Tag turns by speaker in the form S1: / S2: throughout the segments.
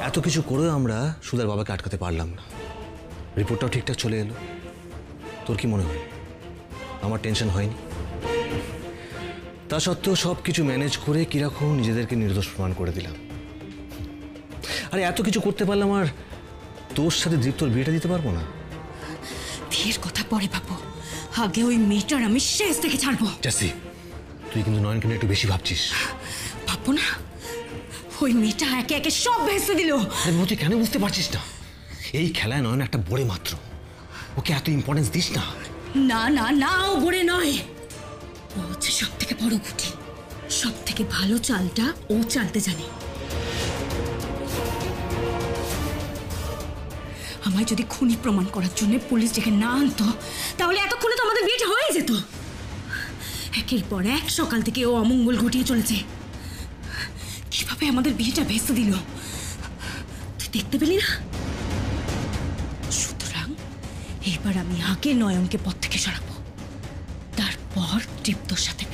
S1: এত কিছু করেও আমরা সুদার বাবাকে আটকাতে পারলাম না। রিপোর্টটাও ঠিকঠাক চলে এলো। তোর কি মনে হয়? আমার টেনশন হয়নি? তা সত্ত্বেও সব কিছু ম্যানেজ করে কীরকম নিজেদেরকে নির্দোষ প্রমাণ করে দিলাম। আরে এত কিছু করতে পারলাম আর তোর সাথে দীপ্তর বিয়েটা দিতে পারব না?
S2: বিয়ের কথা পরে ভাবো। আগে ওই মেয়েটার আমি শেষ থেকে ছাড়বো।
S1: জাসি তুই কিন্তু নয়নকে নিয়ে একটু বেশি ভাবছিস।
S2: ভাববো না? ওই মেয়েটা একে একে সব ভেসে দিল।
S1: আরে মো, তুই কেন বুঝতে পারছিস না? এই খেলায় নয়ন একটা বড়ে মাত্র। ওকে এত ইম্পর্টেন্স দিস না।
S2: না না না ও গড়ে নয়। ও হচ্ছে সব থেকে বড় গুটি সব থেকে ভালো চালটা ও চালতে জানে। আমায় যদি খুনি প্রমাণ করার জন্য পুলিশ ডেকে না আনতো তাহলে এতক্ষণে তো আমাদের বিয়েটা হয়ে যেত। একের পর এক সকাল থেকে ও অমঙ্গল ঘটিয়ে চলেছে। কীভাবে আমাদের বিয়েটা ভেসে দিল? তুই দেখতে পেলি না? সুতরাং এবার আমি আগে নয়নকে পথ থেকে সরাবো। তারপর তৃপ্তর সাথে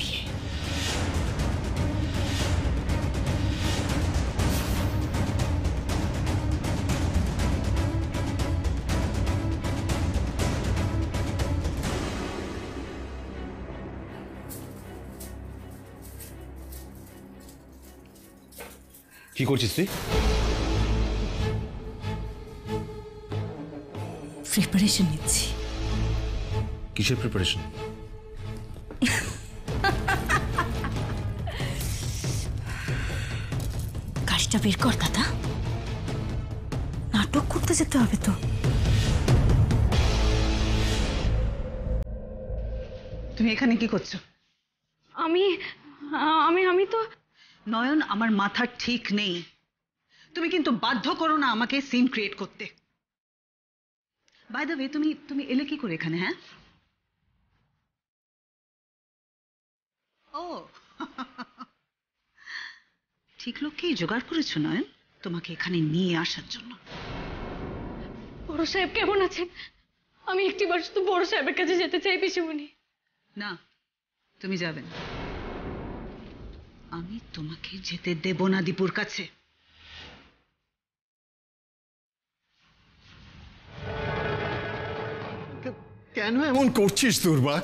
S1: কি করছিস তুই
S2: প্রিপারেশন নিচ্ছি
S1: কিসের প্রিপারেশন
S2: কাজটা বের কর দাদা নাটক করতে যেতে হবে তো
S3: তুমি এখানে কি করছ
S2: আমি আমি আমি তো
S3: নয়ন আমার মাথা ঠিক নেই। তুমি কিন্তু বাধ্য করো না আমাকে সিন ক্রিয়েট করতে। বাই দ্য ওয়ে তুমি তুমি এলে কি করে এখানে হ্যাঁ? ও। ঠিক লোককেই জোগাড় করেছ নয়ন? তোমাকে এখানে নিয়ে আসার জন্য।
S4: বড় সাহেব কেমন আছেন? আমি একটিবার শুধু বড় সাহেবের কাছে যেতে চাই পিসিমণি।
S3: না তুমি যাবে না। আমি তোমাকে যেতে দেব না দীপুর কাছে।
S5: কেন এমন করছিস দুর্বা?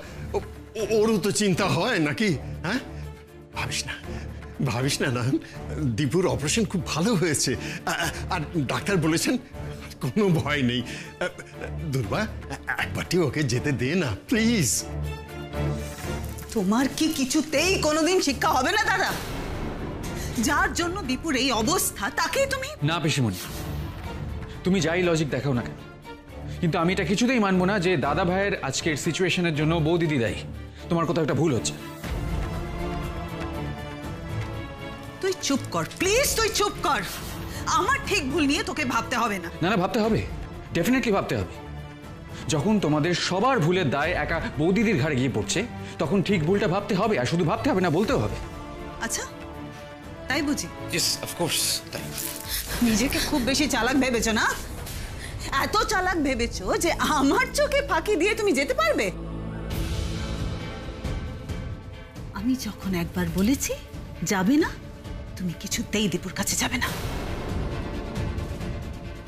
S5: ওরও তো চিন্তা হয় নাকি? হ্যাঁ? ভাবিস না ভাবিস না না। দীপুর অপারেশন খুব ভালো হয়েছে। আর ডাক্তার বলেছেন কোনো ভয় নেই। দুর্বা একবারটি ওকে যেতে দে না প্লিজ।
S3: তোমার কি কিছুতেই কোনোদিন শিক্ষা হবে না দাদা? যার জন্য দীপুর এই অবস্থা তাকেই তুমি?
S6: না পিসিমণি। তুমি যাই লজিক দেখাও না কেন। কিন্তু আমি এটা কিছুতেই মানবো না যে দাদা ভাইয়ের আজকের সিচুয়েশনের জন্য বৌদিদি দায়ী। তোমার কোথাও একটা ভুল হচ্ছে।
S3: তুই চুপ কর প্লিজ তুই চুপ কর। আমার ঠিক ভুল নিয়ে তোকে ভাবতে হবে না।
S6: না না ভাবতে হবে। ডেফিনেটলি ভাবতে হবে। যখন তোমাদের সবার ভুলের দায় একা বৌদিদির ঘাড়ে গিয়ে পড়ছে তখন ঠিক ভুলটা ভাবতে হবে আর শুধু ভাবতে হবে না বলতেও হবে।
S3: আচ্ছা তাই বুঝি?
S1: ইয়েস অফকোর্স তাই।
S3: নিজেকে খুব বেশি চালাক ভেবেছো না? এত চালাক ভেবেছো যে আমার চোখে ফাঁকি দিয়ে তুমি যেতে পারবে? আমি যখন একবার বলেছি যাবে না তুমি কিছুতেই দীপুর কাছে যাবে না।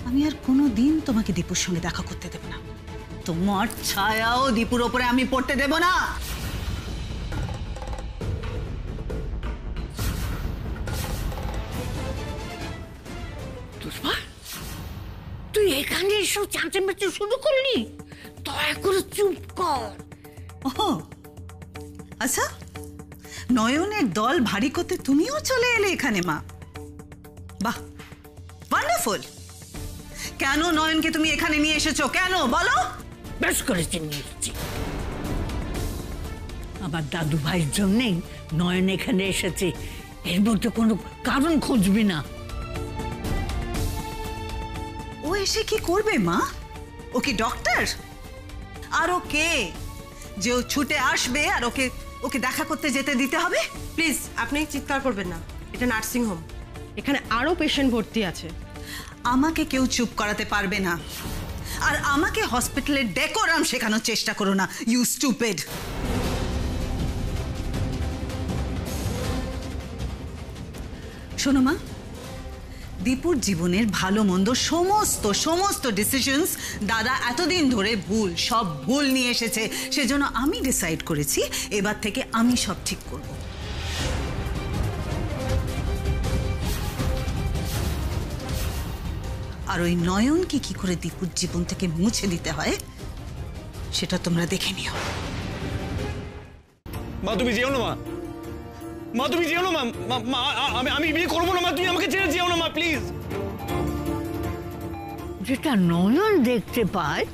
S3: আমি আর কোনো দিন তোমাকে দীপুর সঙ্গে দেখা করতে দেব না। তোমার ছায়াও দীপুর ওপরে আমি পড়তে দেব না।
S7: এসব চাঁচামেচি শুরু করলি? দয়া করে চুপ কর।
S3: ও আচ্ছা নয়নের দল ভারী করতে তুমিও চলে এলে এখানে মা। বাহ ওয়ান্ডারফুল কেন নয়নকে তুমি এখানে নিয়ে এসেছ? কেন বলো।
S7: বেশ করেছি নিয়ে এসেছি আমার দাদু ভাইয়ের জন্যেই নয়ন এখানে এসেছে। এর মধ্যে কোনো কারণ খুঁজবি না।
S3: এসে কি করবে মা? ও কি ডক্টর আর ও কে? যে ও ছুটে আসবে আর ওকে ওকে দেখা করতে যেতে দিতে হবে?
S8: প্লিজ আপনি চিৎকার করবেন না। এটা নার্সিং হোম এখানে আরও পেশেন্ট ভর্তি আছে।
S3: আমাকে কেউ চুপ করাতে পারবে না। আর আমাকে হসপিটালের ডেকোরাম শেখানোর চেষ্টা করো না ইউ স্টুপেড শোনো মা দীপুর জীবনের ভালো মন্দ সমস্ত সমস্ত ডিসিশনস দাদা এতদিন ধরে ভুল, সব ভুল নিয়ে এসেছে। সেজন্য আমি ডিসাইড করেছি, এবার থেকে আমি সব ঠিক করব। আর ওই নয়নকে কি করে দীপুর জীবন থেকে মুছে দিতে হয়, সেটা তোমরা দেখে নিও।
S9: মা, তুমি যেও না, মা। মা তুমি যেও না মা আমি আমি বিয়ে করব না মা তুমি আমাকে ছেড়ে যেও না মা প্লিজ।
S7: যেটা নয়ন দেখতে পায়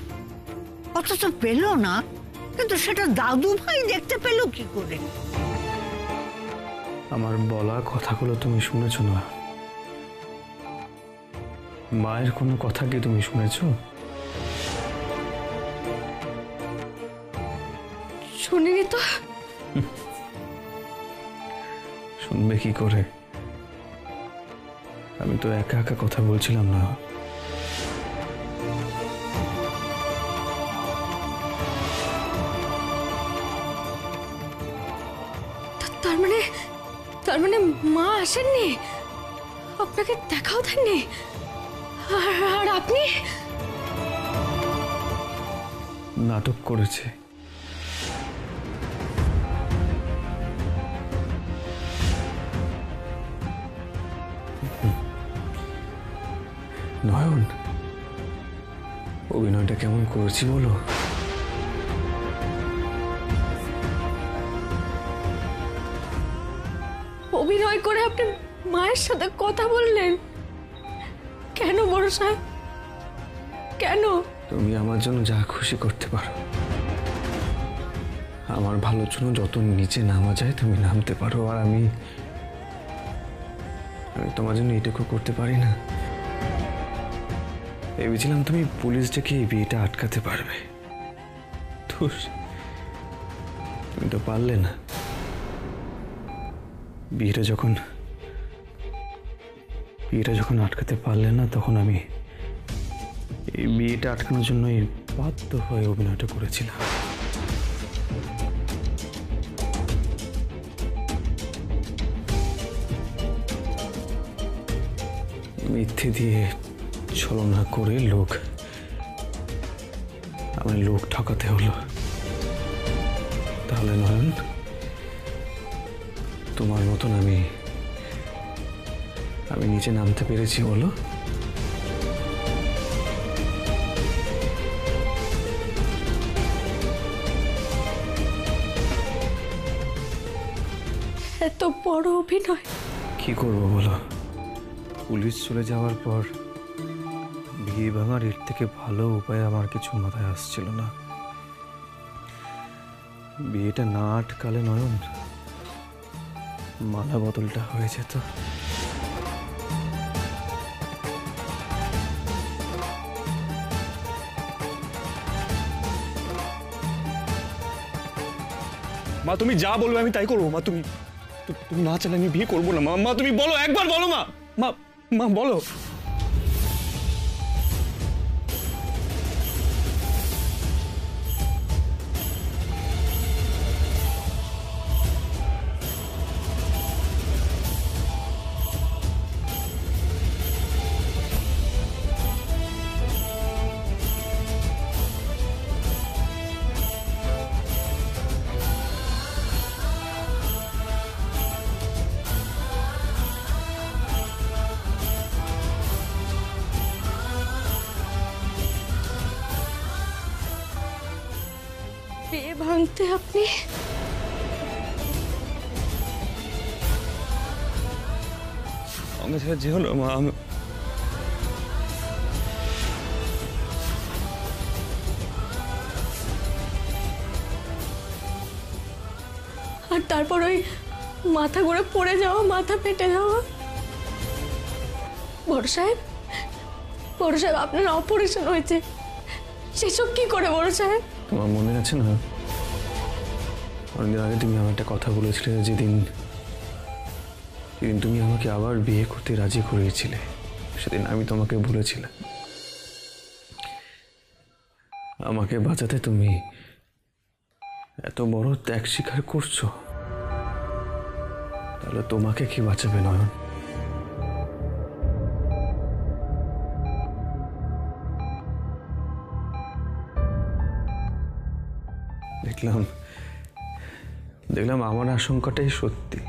S7: অথচ পেল না কিন্তু সেটা দাদু ভাই দেখতে পেল কি করে?
S9: আমার বলা কথাগুলো তুমি শুনেছো না? মায়ের কোনো কথা কি তুমি শুনেছো?
S4: শুনিনি তো।
S9: শুনবে কি করে? আমি তো একা একা কথা বলছিলাম না।
S4: তার মানে তার মানে মা আসেননি? আপনাকে দেখাও দেননি আর আপনি?
S9: নাটক করেছে। নয়ন অভিনয়টা কেমন করেছি বলো?
S4: অভিনয় করে আপনি মায়ের সাথে কথা বললেন কেন বড় সাহেব? কেন?
S9: তুমি আমার জন্য যা খুশি করতে পারো। আমার ভালোর জন্য যত নিচে নামা যায়, তুমি নামতে পারো। আর আমি আমি তোমার জন্য এটুকু করতে পারি না। ভেবেছিলাম তুমি পুলিশ ডেকে এই বিয়েটা আটকাতে পারবে। তুমি তো পারলে না। বিয়েটা যখন বিয়েটা যখন আটকাতে পারলে না, তখন আমি এই বিয়েটা আটকানোর জন্য বাধ্য হয়ে অভিনয়টা করেছিলাম। মিথ্যে দিয়ে ছলনা করে লোক। আমি লোক ঠকাতে হলো। তাহলে নয়ন তোমার মতন আমি আমি নিচে নামতে পেরেছি বলো।
S4: এত বড় অভিনয়।
S9: কি করব বলো? পুলিশ চলে যাওয়ার পর বিয়ে ভাঙার এর থেকে ভালো উপায় আমার কিছু মাথায় আসছিল না। বিয়েটা না আটকালে নয়ন, মালা বদলটা হয়ে যেত। মা, তুমি যা বলবে আমি তাই করব, মা, তুমি তুমি না চাইলে আমি বিয়ে করব না, মা মা, তুমি বলো, একবার বলো, মা মা মা, বলো। মা আমি
S4: আর তারপর ওই মাথা ঘুরে পড়ে যাওয়া মাথা ফেটে যাওয়া। বড় সাহেব বড় সাহেব আপনার অপারেশন হয়েছে। সেসব কি করে বড় সাহেব?
S9: তোমার মনে আছে না? অনেকদিন আগে তুমি আমার একটা কথা বলেছিলে যেদিন যেদিন তুমি আমাকে আবার বিয়ে করতে রাজি করিয়েছিলে। সেদিন আমি তোমাকে বলেছিলাম। আমাকে বাঁচাতে তুমি এত বড় ত্যাগ স্বীকার করছ। তাহলে তোমাকে কি বাঁচাবে, নয়ন? দেখলাম দেখলাম আমার আশঙ্কাটাই সত্যি।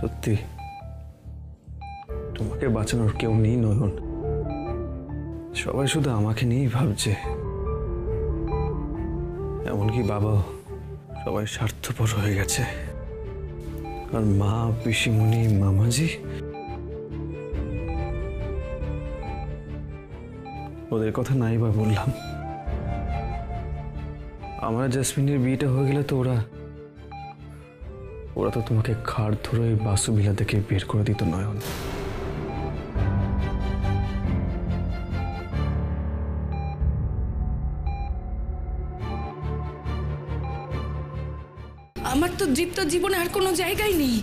S9: সত্যি। তোমাকে বাঁচানোর কেউ নেই নয়ন। সবাই শুধু আমাকে নিয়েই ভাবছে। এমনকি বাবাও সবাই স্বার্থপর হয়ে গেছে। আর মা, পিসিমণি, মামাজি? ওদের কথা নাই বা বললাম। আমার জাসমিনের বিয়েটা হয়ে গেলে তো ওরা ওরা তো তোমাকে খাড় ধরে বাসুবিলা থেকে বের করে দিত, নয়ন।
S2: আমার তো দীপ্ত জীবনে আর কোনো জায়গায় নেই।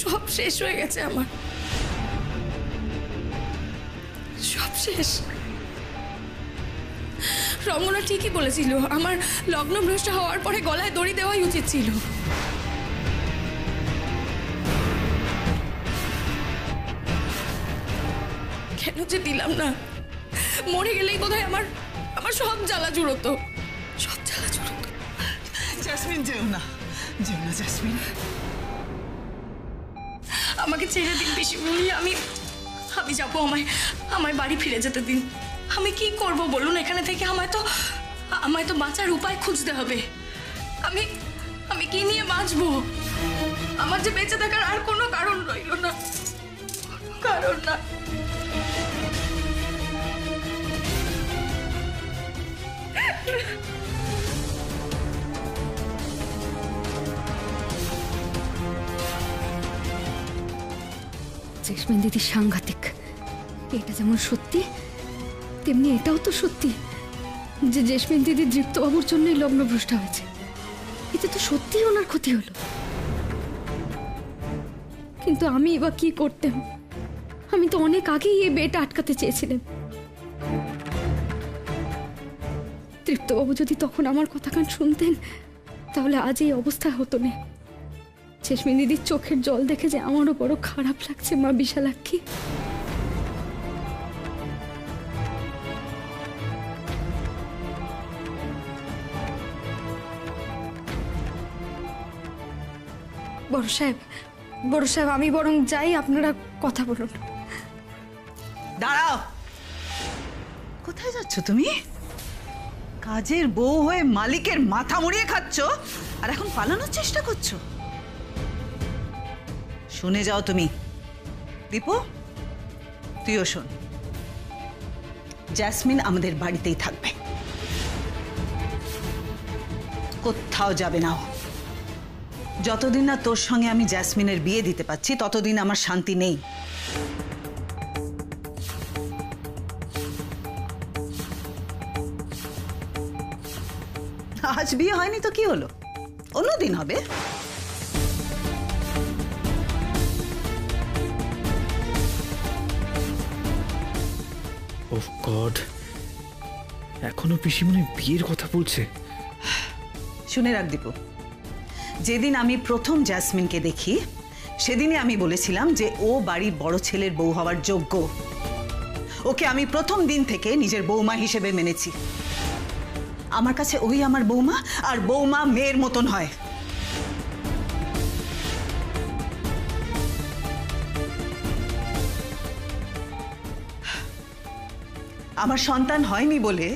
S2: সব শেষ হয়ে গেছে আমার। সব শেষ। রঙ্গনা ঠিকই বলেছিল, আমার লগ্ন ভ্রষ্ট হওয়ার পরে গলায় দড়ি দেওয়াই উচিত ছিল। যে দিলাম না। মরে গেলেই বোধহয় আমার আমার সব জ্বালা জুড়তো। সব জ্বালা জুড়তো।
S3: জাসমিন যেও না। যেও না জাসমিন।
S2: আমাকে ছেড়ে দিন পিসিমণি আমি আমি যাব আমায় আমায় বাড়ি ফিরে যেতে দিন। আমি কি করব বলুন এখানে থেকে আমায় তো আমায় তো বাঁচার উপায় খুঁজতে হবে। আমি আমি কি নিয়ে বাঁচবো? আমার যে বেঁচে থাকার আর কোনো কারণ রইল না। কারণ না।
S4: জেসমিন দিদি সাংঘাতিক। এটা যেমন সত্যি, তেমনি এটাও তো সত্যি যে জেসমিন দিদি দৃপ্তবাবুর জন্যই লগ্নভ্রষ্ট হয়েছে। এতে তো সত্যিই ওনার ক্ষতি হলো। কিন্তু আমি বা কি করতাম? আমি তো অনেক আগেই এই বিয়েটা আটকাতে চেয়েছিলাম। তৃপ্তবাবু যদি তখন আমার কথা কান শুনতেন, তাহলে আজ এই অবস্থা হতো না। শেষমিন দিদির চোখের জল দেখে যে আমারও বড় খারাপ লাগছে মা বিশালাক্ষী। বড় সাহেব বড় সাহেব, আমি বরং যাই, আপনারা কথা বলুন।
S3: দাঁড়াও। কোথায় যাচ্ছ তুমি? কাজের বউ হয়ে মালিকের মাথা মুড়িয়ে খাচ্ছ? আর এখন পালানোর চেষ্টা করছ? শুনে যাও তুমি। দীপু, তুইও শোন। জ্যাসমিন আমাদের বাড়িতেই থাকবে। কোথাও যাবে না যতদিন না তোর সঙ্গে আমি জ্যাসমিনের বিয়ে দিতে পারছি, ততদিন আমার শান্তি নেই। আজ বিয়ে হয়নি তো কি হলো? অন্যদিন হবে।
S9: ওহ গড এখনও পিসিমণি বিয়ের কথা বলছে।
S3: শুনে রাখ দীপু যেদিন আমি প্রথম জ্যাসমিনকে দেখি সেদিনই আমি বলেছিলাম যে ও বাড়ির বড় ছেলের বউ হওয়ার যোগ্য। ওকে আমি প্রথম দিন থেকে নিজের বৌমা হিসেবে মেনেছি। আমার কাছে ওই আমার বৌমা আর বৌমা মেয়ের মতন হয়। আমার সন্তান হয়নি বলে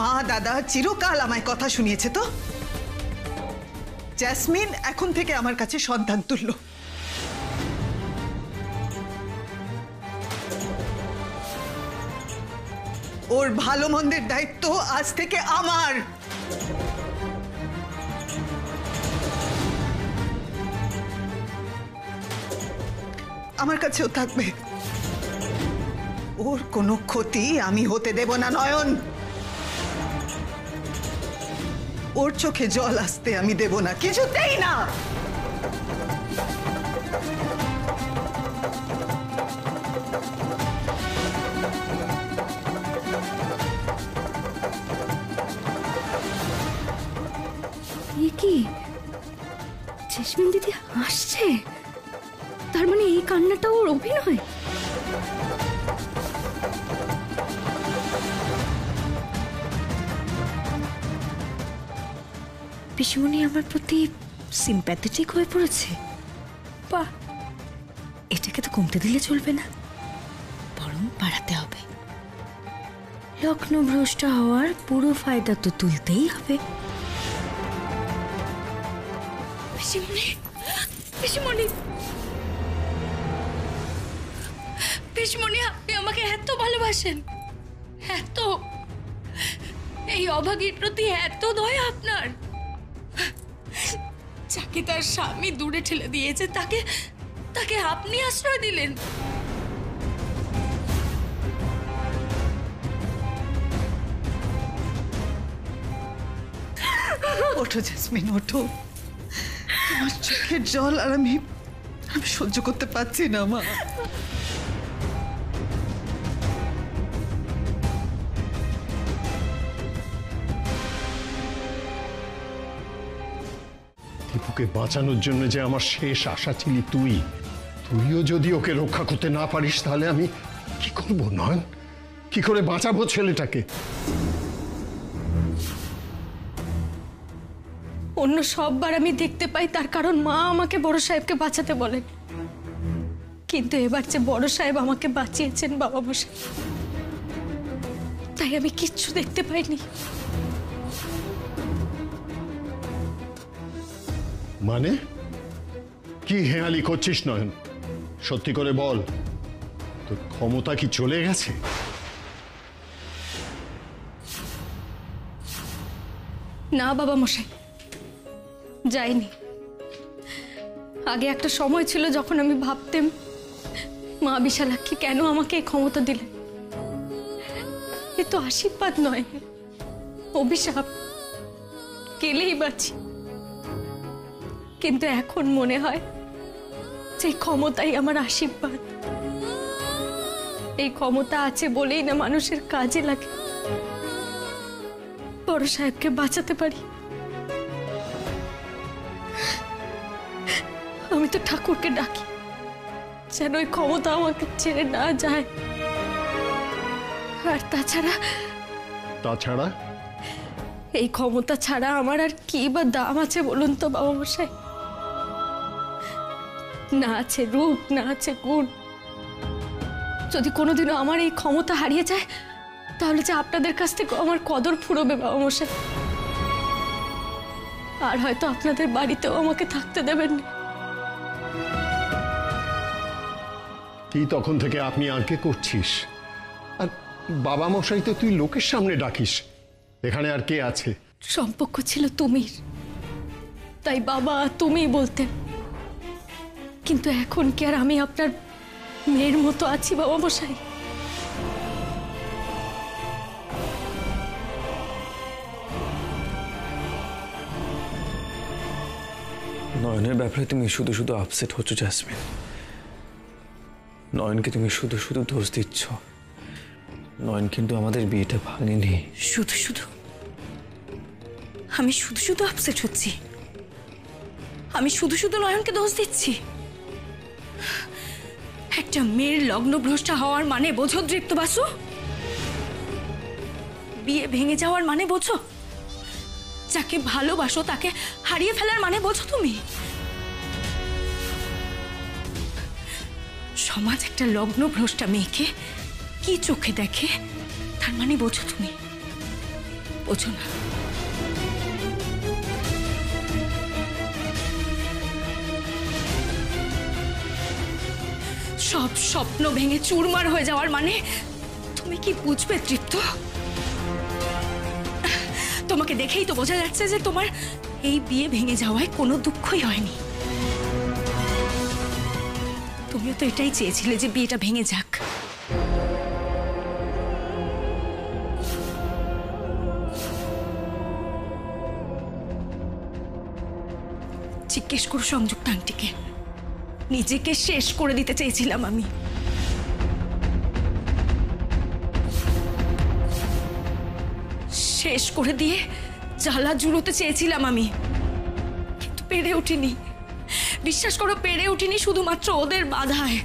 S3: মা, দাদা চিরকাল আমায় কথা শুনিয়েছে তো। জ্যাসমিন এখন থেকে আমার কাছে সন্তান তুল্য। ওর ভালো মন্দের দায়িত্ব আজ থেকে আমার। আমার কাছেও থাকবে। ওর কোনো ক্ষতি আমি হতে দেব না, নয়ন। ওর চোখে জল আসতে আমি দেব না, কিছুতেই না।
S4: কি? জেসমিন দিদি হাসছে? তার মানে এই কান্নাটা ওর অভিনয়?
S2: পিসিমণি আমার প্রতি সিম্প্যাথেটিক হয়ে পড়েছে। বা এটাকে তো কমতে দিলে চলবে না। বরং বাড়াতে হবে। লগ্ন ভ্রষ্ট হওয়ার পুরো ফায়দা তো তুলতেই হবে। পিসিমণি পিসিমণি। পিসিমণি, আপনি আমাকে এত ভালোবাসেন, এত। এই অভাগীর প্রতি এত দয়া আপনার। যাকে তার স্বামী দূরে ঠেলে দিয়েছে, তাকে তাকে আপনি আশ্রয় দিলেন।
S3: ওঠো, জেসমিন, ওঠো। তোমার চোখের জল আর আমি আমি সহ্য করতে পারছি না, মা।
S5: দীপুকে বাঁচানোর জন্য যে আমার শেষ আশা ছিলি তুই, তুইও যদি ওকে রক্ষা করতে না পারিস, তাহলে আমি কি করব, নয়ন? কি করে বাঁচাবো ছেলেটাকে?
S4: অন্য সববার আমি দেখতে পাই তার কারণ মা আমাকে বড় সাহেবকে বাঁচাতে বলেন কিন্তু এবার যে বড় সাহেব আমাকে বাঁচিয়েছেন বাবা বসে তাই আমি কিচ্ছু দেখতে পাইনি।
S5: মানে? কি হেয়ালি করছিস নয়ন? সত্যি করে বল তোর ক্ষমতা কি চলে গেছে?
S4: না বাবা মশাই যাইনি। আগে একটা সময় ছিল যখন আমি ভাবতেম, মা বিশালাক্ষী কেন আমাকে এই ক্ষমতা দিলেন? এ তো আশীর্বাদ নয়, অভিশাপ। গেলেই বাঁচি। কিন্তু এখন মনে হয় এই ক্ষমতাই আমার আশীর্বাদ। এই ক্ষমতা আছে বলেই না মানুষের কাজে লাগে। বড় সাহেবকে বাঁচাতে পারি? আমি তো ঠাকুরকে ডাকি যেন ওই ক্ষমতা আমাকে ছেড়ে না যায়। আর তাছাড়া
S5: তাছাড়া?
S4: এই ক্ষমতা ছাড়া আমার আর কি বা দাম আছে বলুন তো বাবা মশাই না আছে রূপ না আছে গুণ। যদি কোনোদিনও আমার এই ক্ষমতা হারিয়ে যায় তাহলে যে আপনাদের কাছ থেকে আমার কদর ফুরবে বাবা মশাই আর হয়তো আপনাদের বাড়িতেও আমাকে থাকতে দেবেন না।
S5: কি তখন থেকে আপনি আগে করছিস? আর বাবা মশাই তো তুই লোকের সামনে ডাকিস। এখানে আর কে আছে?
S4: সম্পর্ক ছিল তুমির। তাই বাবা তুমি বলতেন। কিন্তু এখন কি আর আমি আপনার মেয়ের মতো আছি বাবা মশাই
S9: নয়নের ব্যাপারে তুমি শুধু শুধু আপসেট হচ্ছ জাসমিন নয়নকে তুমি শুধু শুধু দোষ দিচ্ছ। নয়ন কিন্তু আমাদের বিয়েটা ভাঙেনি।
S2: শুধু শুধু। আমি শুধু শুধু আপসেট হচ্ছি। আমি শুধু শুধু নয়নকে দোষ দিচ্ছি। একটা মেয়ের লগ্ন ভ্রষ্টা হওয়ার মানে বোঝো দৃপ্ত বাসু? বিয়ে ভেঙে যাওয়ার মানে বোঝো? যাকে ভালোবাসো তাকে হারিয়ে ফেলার মানে বোঝো তুমি? সমাজ একটা লগ্ন ভ্রষ্টা মেয়েকে কি চোখে দেখে? তার মানে বোঝো তুমি। বোঝো না। সব স্বপ্ন ভেঙে চুরমার হয়ে যাওয়ার মানে তুমি কি বুঝবে, তৃপ্ত? তোমাকে দেখেই তো বোঝা যাচ্ছে যে তোমার এই বিয়ে ভেঙে যাওয়ায় কোনো দুঃখই হয়নি। তুমিও তো এটাই চেয়েছিলে যে বিয়েটা ভেঙে যাক। জিজ্ঞেস করো সংযুক্ত আন্টিকে। নিজেকে শেষ করে দিতে চেয়েছিলাম আমি। শেষ করে দিয়ে জ্বালা জুড়োতে চেয়েছিলাম আমি। কিন্তু পেরে উঠিনি। বিশ্বাস করো, পেরে উঠিনি, শুধুমাত্র ওদের বাধায়।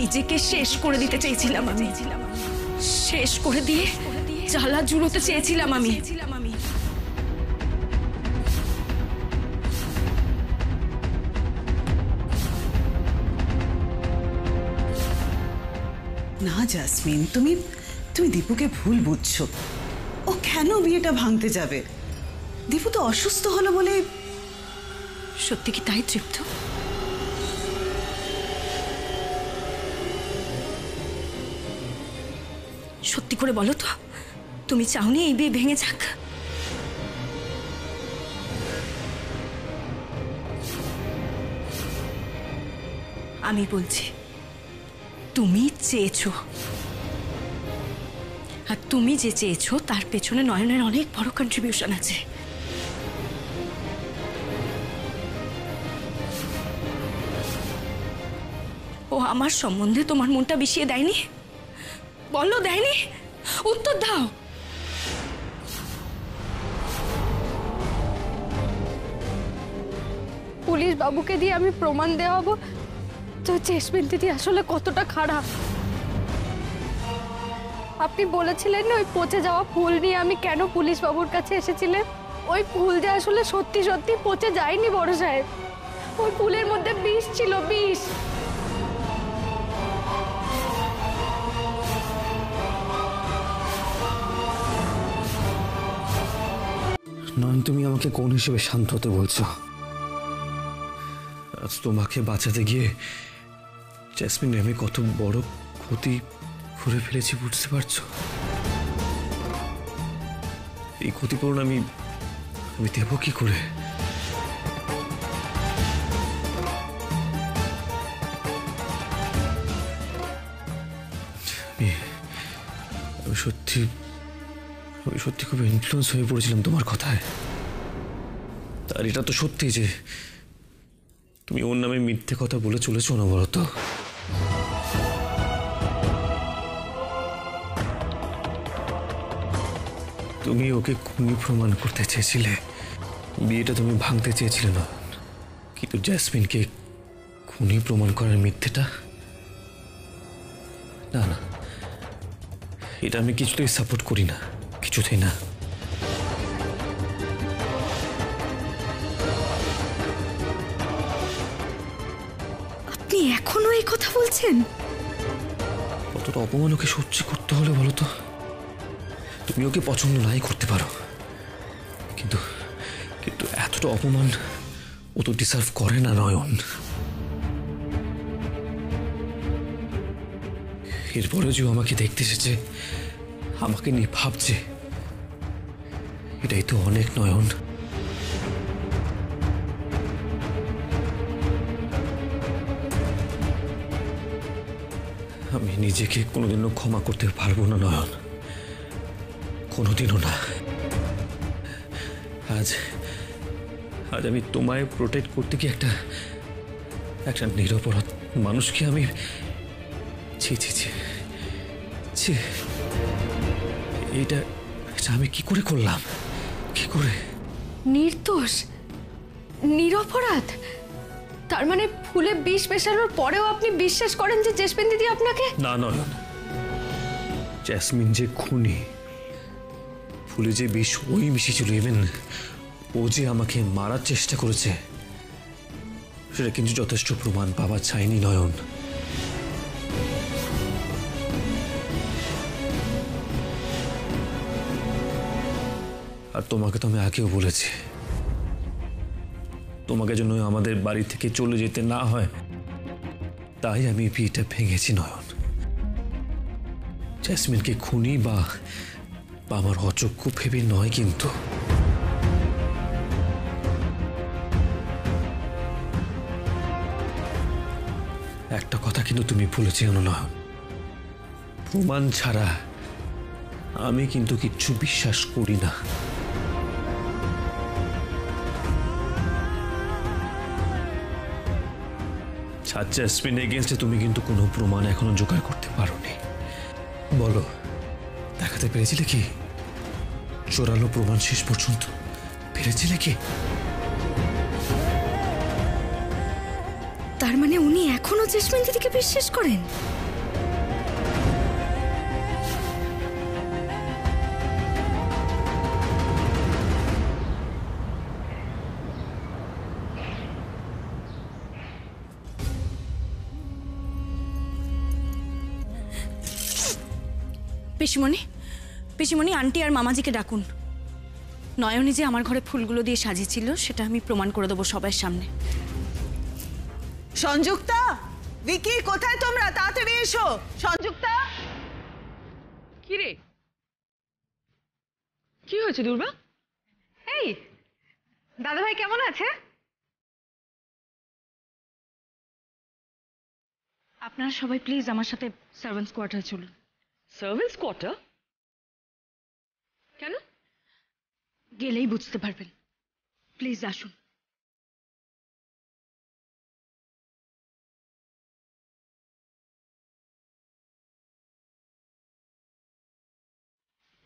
S2: নিজেকে শেষ করে দিতে চেয়েছিলাম আমি। শেষ করে দিয়ে জ্বালা জুড়োতে চেয়েছিলাম আমি।
S3: জাসমিন তুমি তুমি দীপুকে ভুল বুঝছ। ও কেন বিয়েটা ভাঙতে যাবে? দীপু তো অসুস্থ হলো বলে
S2: সত্যি কি তাই তৃপ্ত? সত্যি করে বলো তো, তুমি চাওনি এই বিয়ে ভেঙে যাক? আমি বলছি, তুমি চেয়েছো আর তুমি যে চেয়েছো, তার পেছনে নয়নের অনেক বড় কন্ট্রিবিউশন আছে। ও আমার সম্বন্ধে তোমার মনটা বিষিয়ে দেয়নি? বলো দেয়নি? উত্তর দাও।
S4: পুলিশ বাবুকে দিয়ে আমি প্রমাণ দেওয়াবো? তো জেসমিন দিদি আসলে কতটা খারাপ? আপনি বলেছিলেন ওই পচে যাওয়া ফুল নিয়ে আমি কেন পুলিশ বাবুর কাছে এসেছিলেন? ওই ফুল যে আসলে সত্যি সত্যি পচে যায়নি বড় সাহেব। ওই ফুলের মধ্যে বিষ ছিল, বিষ।
S9: নয়ন, তুমি আমাকে কোন হিসেবে শান্ত হতে বলছো? আজ তোমাকে বাঁচাতে গিয়ে জ্যাসমিন আমি কত বড় ক্ষতি করে ফেলেছি, বুঝতে পারছ? এই ক্ষতিপূরণ আমি আমি দেব কি করে? আমি সত্যি আমি সত্যি খুব ইনফ্লুয়েন্স হয়ে পড়েছিলাম তোমার কথায়। আর এটা তো সত্যি যে, তুমি ওর নামে মিথ্যে কথা বলে চলেছো অনবরত। তুমি ওকে খুনি প্রমাণ করতে চেয়েছিলে। বিয়েটা তুমি ভাঙতে চেয়েছিলে না। কিন্তু জ্যাসমিনকে খুনি প্রমাণ করার মিথ্যেটা? না না। এটা আমি কিছুতেই সাপোর্ট করি না। কিছুতেই না।
S2: আপনি এখনও এই কথা বলছেন?
S9: কতটা অপমান ওকে সহ্য করতে হলে বলো তো? তুমি ওকে পছন্দ নাই করতে পারো। কিন্তু কিন্তু এতটা অপমান ও তো ডিসার্ভ করে না নয়ন। এরপরে যে আমাকে দেখতে এসেছে, আমাকে নিয়ে ভাবছে, এটাই তো অনেক নয়ন। আমি নিজেকে কোনোদিনও ক্ষমা করতে পারব না নয়ন। কোনোদিনও না। আজ আজ আমি তোমায় প্রোটেক্ট করতে গিয়ে একটা একটা নিরপরাধ মানুষকে আমি ছি ছি ছি ছি। এটা এটা আমি কি করে করলাম? কি করে?
S4: নির্দোষ? নিরপরাধ? তার মানে ফুলে বিষ মেশানোর পরেও আপনি বিশ্বাস করেন যে জেসমিন দিদি আপনাকে?
S9: না নয়ন জ্যাসমিন যে খুনি ফুলে যে বিষ ওই মিশিয়েছিল ইভেন ও যে আমাকে মারার চেষ্টা করেছে, সেটা কিন্তু যথেষ্ট প্রমাণ পাওয়া চায়নি নয়ন। আর তোমাকে তো আমি আগেও বলেছি, তোমাকে জন্য আমাদের বাড়ি থেকে চলে যেতে না হয়, তাই আমি বিয়েটা ভেঙেছি নয়ন। জ্যাসমিনকে খুনি বা বা আমার অযোগ্য ভেবে নয় কিন্তু। একটা কথা কিন্তু তুমি ভুলে যেও না। প্রমাণ ছাড়া আমি কিন্তু কিচ্ছু বিশ্বাস করি না। ছাদ জ্যাসমিন এগেনস্টে তুমি কিন্তু কোনো প্রমাণ এখনও জোগাড় করতে পারোনি। বলো। দেখাতে পেরেছিলে কি? চোরালো প্রমাণ শেষ পর্যন্ত পেরেছিলে কি?
S2: তার
S4: মানে উনি এখনও জেসমিন দিদিকে বিশ্বাস করেন?
S2: পিসিমণি পিসিমণি আন্টি আর মামাজিকে ডাকুন। নয়নী যে আমার ঘরে ফুলগুলো দিয়ে সাজিয়েছিল সেটা আমি প্রমাণ করে দেবো সবার সামনে।
S3: সংযুক্তা ভিকি কোথায় তোমরা? তাড়াতাড়ি এসো। সংযুক্তা?
S8: কি রে? কি হয়েছে দুর্বা এই দাদাভাই কেমন আছে?
S2: আপনারা সবাই প্লিজ আমার সাথে সার্ভেন্টস কোয়ার্টারে চলুন।
S8: সার্ভিস কোয়ার্টার কেন
S2: গেলেই বুঝতে পারবেন। প্লিজ আসুন।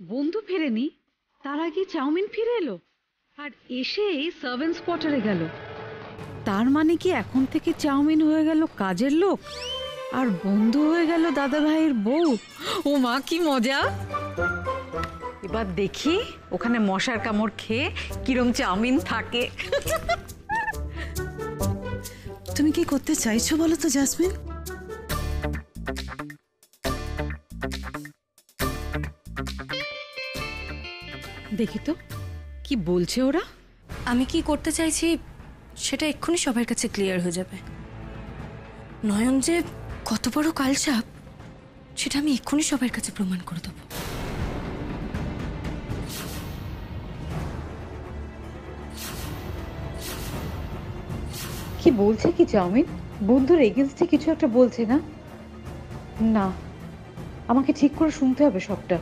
S10: বন্ধু ফেরেনি, তার আগে চাউমিন ফিরে এলো আর এসেই সার্ভেন্টস কোয়ার্টারে গেল। তার মানে কি এখন থেকে চাউমিন হয়ে গেল কাজের লোক? আর বন্ধু হয়ে গেল দাদা ভাইয়ের বউ? ও মা, কি মজা! এবার দেখি ওখানে মশার কামড় খেয়ে কিরম চাউমিন থাকে।
S3: তুমি কি করতে চাইছো বলো তো জাসমিন?
S10: দেখি তো কি বলছে ওরা?
S2: আমি কি করতে চাইছি সেটা এক্ষুনি সবার কাছে ক্লিয়ার হয়ে যাবে। নয়ন যে কত বড় কালচাপ সেটা আমি এক্ষুনি সবার কাছে প্রমাণ করে দেবো।
S10: বলছে কি চাউমিন? বন্ধুর এগেনস্টে কিছু একটা বলছে না? না। আমাকে ঠিক করে শুনতে হবে সবটা।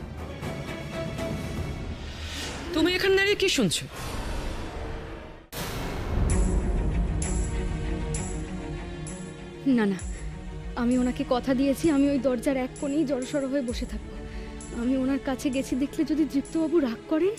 S8: তুমি এখানে দাঁড়িয়ে কি শুনছো?
S4: না না। আমি ওনাকে কথা দিয়েছি আমি ওই দরজার এক কোণেই জড়সড় হয়ে বসে থাকব। আমি ওনার কাছে গেছি দেখলে যদি দীপ্তবাবু রাগ করেন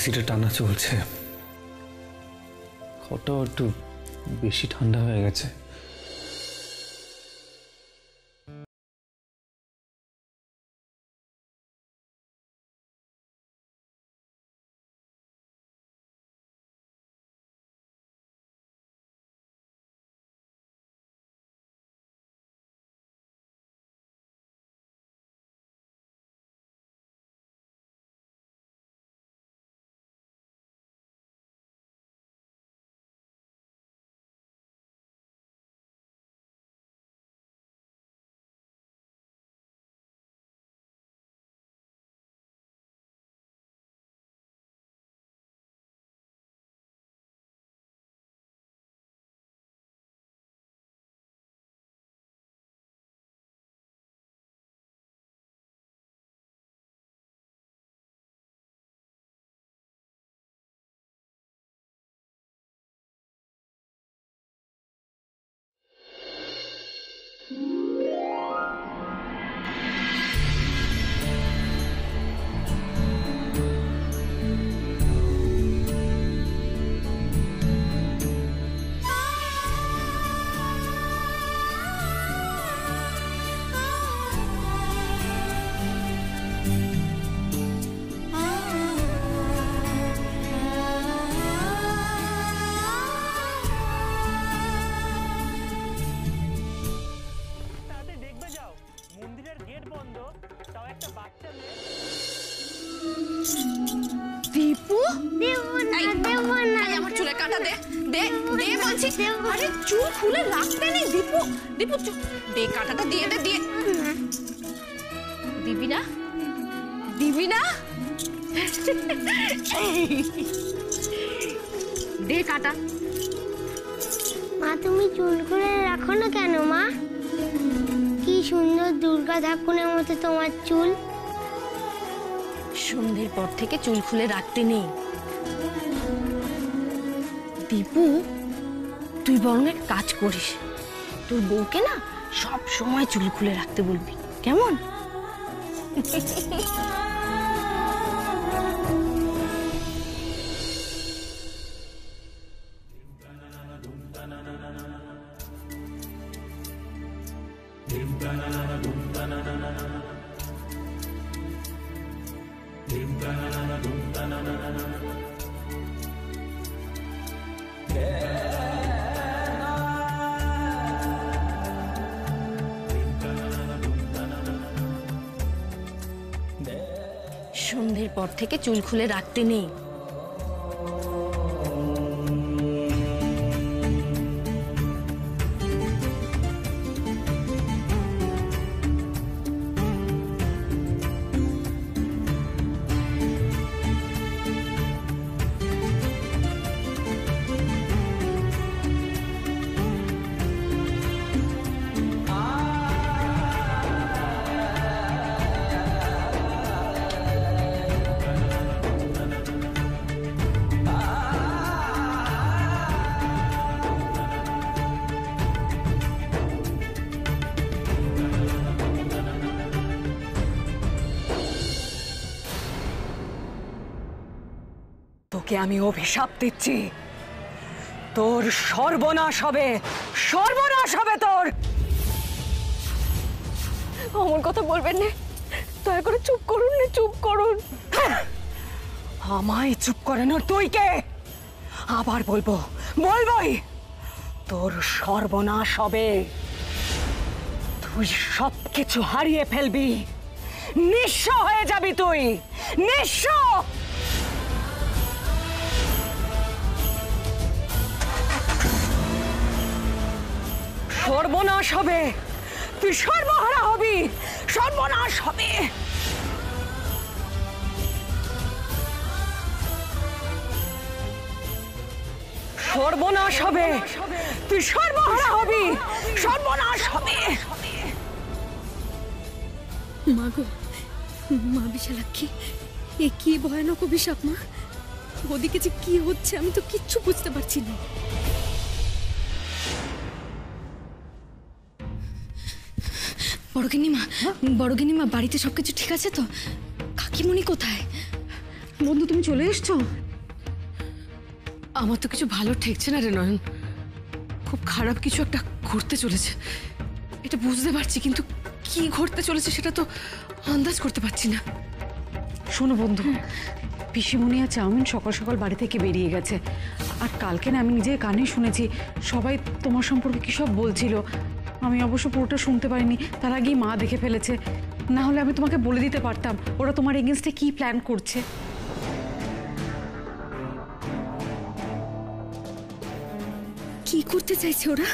S9: এসিটা টানা চলছে। ঘরটাও একটু বেশি ঠান্ডা হয়ে গেছে।
S2: চুল খুলে রাখতে নেই দীপু। দীপু দে কাটাটা দিয়ে দে দিয়ে। দিবি না দিবি না দে কাটা।
S11: মা তুমি চুল করে রাখো না কেন মা? কি সুন্দর দুর্গা ঠাকুরের মতো তোমার চুল।
S2: সন্ধ্যের পর থেকে চুল খুলে রাখতে নেই। দীপু? তুই বরং এক কাজ করিস। তোর বউকে না সব সময় চুল খুলে রাখতে বলবি। কেমন? থেকে চুল খুলে রাখতে নেই।
S12: তোকে আমি অভিশাপ দিচ্ছি। তোর সর্বনাশ হবে। সর্বনাশ হবে তোর!
S2: অমন কথা বলবেন না। দয়া করে চুপ করুন না চুপ করুন।
S12: আমায় চুপ করানোর তুই কে? আবার বলব বলবই! তোর সর্বনাশ হবে। তুই সব কিছু হারিয়ে ফেলবি। নিঃস্ব হয়ে যাবি তুই। নিঃস্ব! সর্বনাশ হবে। তুই সর্বহারা হবি। সর্বনাশ হবে। সর্বনাশ হবে। তুই সর্বহারা হবি। সর্বনাশ হবে।
S4: মা গো, মা বিশালাক্ষী, এ কি ভয়ানক অভিশাপ, মা? ওদিকে যে কি হচ্ছে আমি তো কিচ্ছু বুঝতে পারছি না। বড়গিনিমা বড়গিনিমা বাড়িতে সবকিছু ঠিক আছে তো? কাকিমণি কোথায়?
S10: বন্ধু তুমি চলে এসছো?
S13: আমার তো কিছু ভালো ঠেকছে না রে নয়ন। খুব খারাপ কিছু একটা ঘটতে চলেছে। এটা বুঝতে পারছি কিন্তু কি ঘটতে চলেছে সেটা তো আন্দাজ করতে পারছি না।
S10: শোনো বন্ধু পিসিমণি আর চাউমিন সকাল সকাল বাড়ি থেকে বেরিয়ে গেছে। আর কালকে না আমি নিজের কানে শুনেছি সবাই তোমার সম্পর্কে কী সব বলছিল? আমি অবশ্য পুরোটা শুনতে পারিনি, তার আগেই মা দেখে ফেলেছে। না হলে আমি তোমাকে বলে দিতে পারতাম, ওরা তোমার এগেনস্টে কী প্ল্যান করছে।
S4: কি করতে চাইছে ওরা?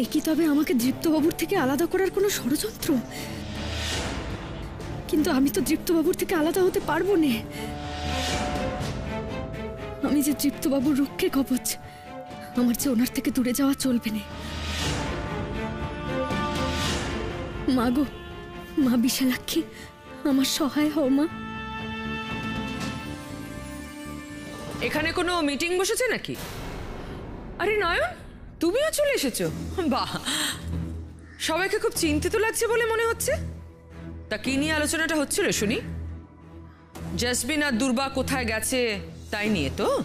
S4: এ কি তবে আমাকে দৃপ্তবাবুর থেকে আলাদা করার কোনো ষড়যন্ত্র? কিন্তু আমি তো দৃপ্তবাবুর থেকে আলাদা হতে পারব না। আমি যে দৃপ্তবাবুর রক্ষে কবচ, আমার যে ওনার থেকে দূরে যাওয়া চলবে না। মা গো, মা বিশালাক্ষী, আমার সহায় হও মা।
S14: এখানে কোনো মিটিং বসেছে নাকি? আরে নয়ন, তুমিও চলে এসেছ? বাহ! সবাইকে খুব চিন্তিত লাগছে বলে মনে হচ্ছে। তা কি নিয়ে আলোচনাটা হচ্ছিল শুনি? জাসবিন আর দুর্বা কোথায় গেছে তাই নিয়ে তো?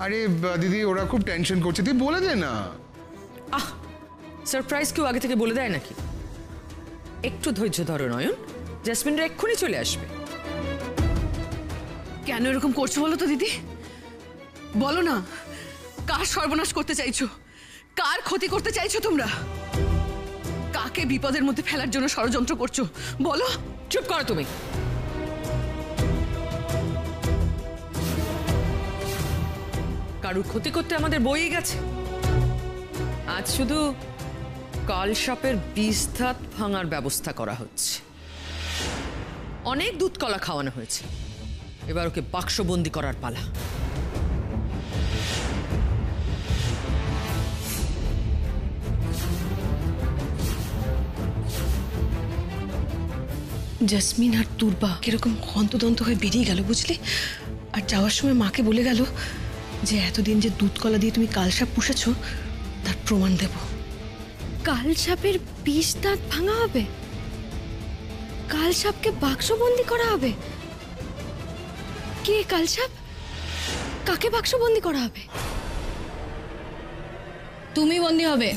S15: আরে বা, দিদি ওরা খুব টেনশন করছে। তুই বলে দে না।
S14: আহ সারপ্রাইজ কেউ আগে থেকে বলে দেয় নাকি? একটু ধৈর্য ধরো নয়ন। জেসমিনরা এক্ষুনি চলে আসবে।
S13: কেন এরকম করছ বলো তো দিদি? বলো না কার সর্বনাশ করতে চাইছো? কার ক্ষতি করতে চাইছো তোমরা? কাকে বিপদের মধ্যে ফেলার জন্য ষড়যন্ত্র করছ? বলো।
S14: চুপ করো তুমি। কারুর ক্ষতি করতে আমাদের বইয়ে গেছে। আজ শুধু কাল সাপের বিষ ধাত ভাঙার ব্যবস্থা করা হচ্ছে। অনেক দুধ কলা খাওয়ানো হয়েছে। এবার ওকে বাক্সবন্দি করার পালা।
S13: জাসমিন আর তুরবা কীরকম হন্তদন্ত হয়ে বেরিয়ে গেল বুঝলি? আর যাওয়ার সময় মাকে বলে গেল যে এতদিন যে দুধ কলা দিয়ে তুমি কালসাপ পুষেছ তার প্রমাণ দেব।
S4: কালসাপের বিষ দাঁত ভাঙা হবে? কালসাপকে বাক্সবন্দি করা হবে? কে কালসাপ? কাকে বাক্সবন্দি করা হবে? তুমি বন্দি হবে।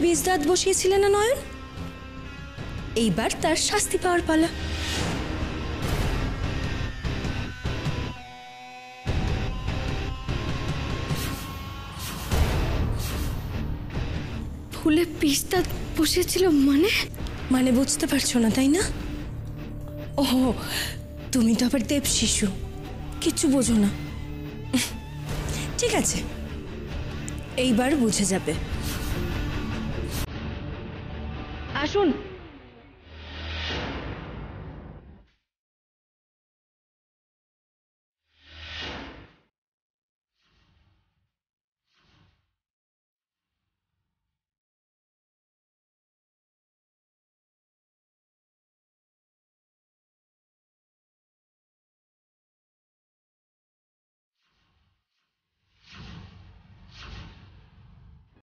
S2: ফুলে বীজ দাঁত বসিয়েছিলেন না নয়ন? এইবার তার শাস্তি পাওয়ার পালা।
S4: ফুলে দাঁত বসেছিল মানে?
S2: মানে বুঝতে পারছ না তাই না? ও তুমি তো আবার দেব শিশু। কিচ্ছু বোঝো না। ঠিক আছে। এইবার বুঝে যাবে।
S4: আসুন